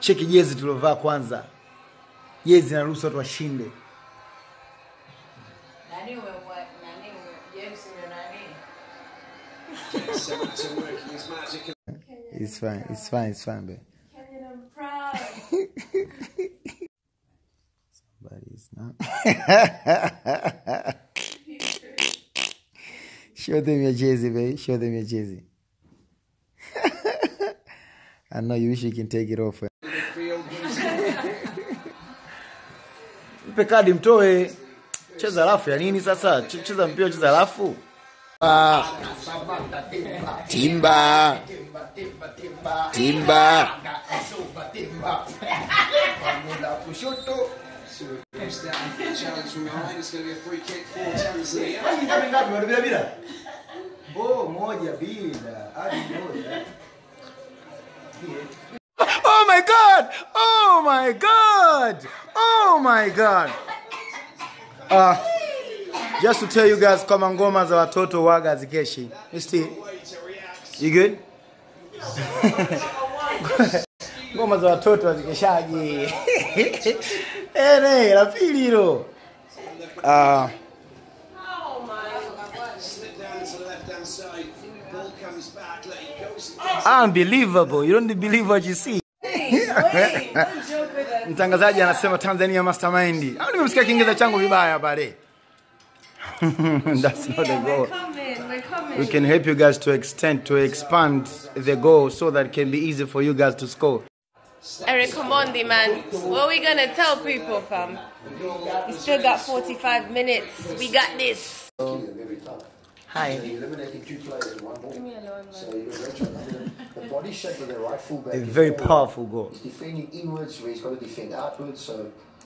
Cheki jezi tulovaa kwanza, jezi inaruhusu watu washinde. It's fine, it's fine, it's fine, babe. Somebody is not. Show them your jersey, babe. Show them your jersey. I know you wish you can take it off. Pekadi mtoe, cheza rafu ya nini sasa? Cheza mpira, cheza rafu timba. Timba. Timba. Timba kushoto Oh, moja bila. Hadi moja. Oh my god! Oh my god! Oh my god! Uh, just to tell you guys kama ngoma za watoto waga hazikeshi. Misti, you good? ngoma za watoto hazikeshaji. Eh, la pili hilo. Ah, Ball comes back. Let it goes. unbelievable. You don't believe what you see. Wait, don't joke with us. mtangazaji anasema tanzania mastermind au nimemsikia kiingereza changu vibaya pale that's not the Yeah, goal we're coming. We're coming. we can help you guys to extend to expand the goal so that it can be easy for you guys to score Eric Omondi, man. What are we gonna tell people, fam? We still got 45 minutes. We got this. Hi eliminating two players in one ball. So you're right, John. the body shape of the right fullback. a very more- powerful goal He's defending inwards where he's got to defend outwards. So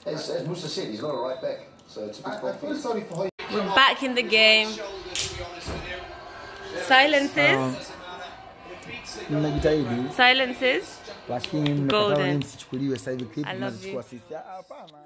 as, as Musa said, he's not a right back. So it's a big problem. I feel sorry for We're back in the game. Silences. mnajitahidi Silences. Golden. msichukuliwe sasa hivi clip I love you. sisi Ah, hapana